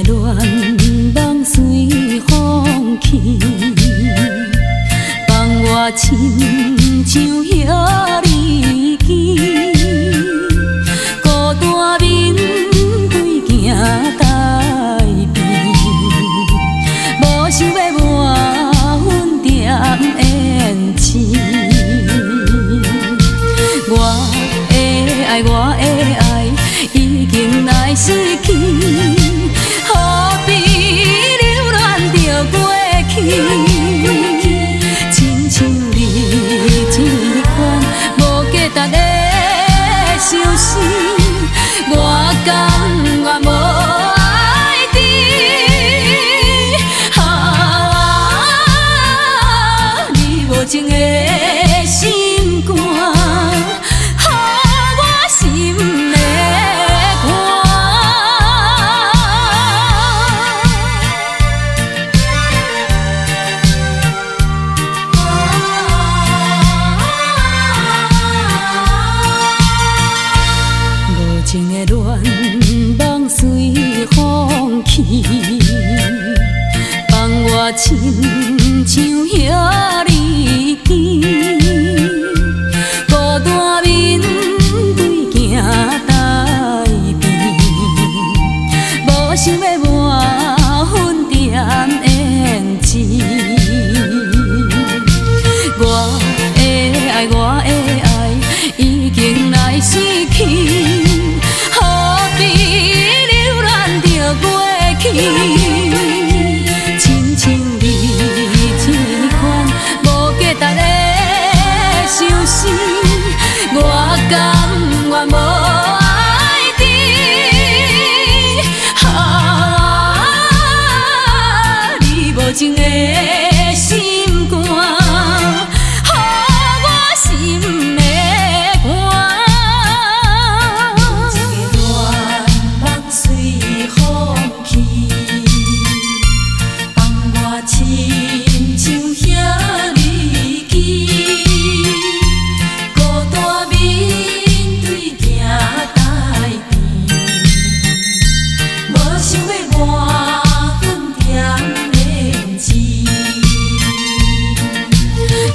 的恋梦随风去，放我亲像遐离奇，孤单面对行台边，无想要满分点胭脂。我的爱，我的爱，已经来失去。我亲像遐离奇，你无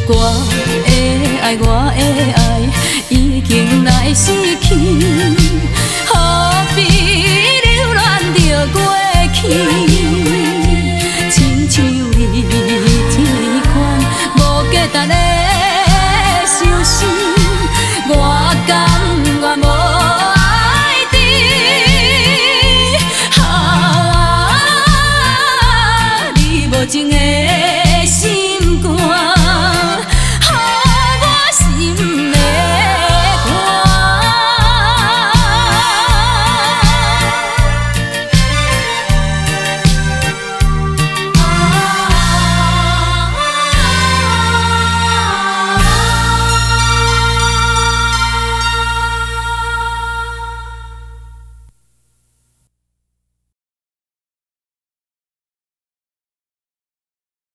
我的。爱我的爱已经来失去，何必留恋着过去？